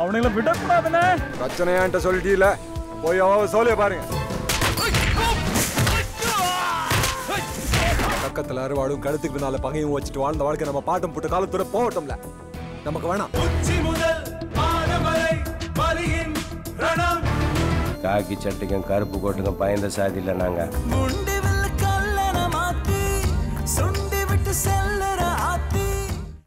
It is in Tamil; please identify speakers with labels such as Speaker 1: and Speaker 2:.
Speaker 1: அவனுங்களை விடக்கூடாதுண்ணே.
Speaker 2: பிரச்சனையான்ட்ட சொல்லிட்டீல. போய் அவ சோழிய பாருங்க. பக்கத்துல அறுவாடும் கழுத்துக்கு பின்னால பகையும் வச்சுட்டு வாழ்ந்த வாழ்க்கை நம்ம பாட்டம் போட்டு காலத்துல போகட்டும்ல. நமக்கு வேணாம்.
Speaker 3: காக்கி சட்டைக்கும் கருப்பு கோட்டுக்கும் பயந்த சாதி இல்லை நாங்க.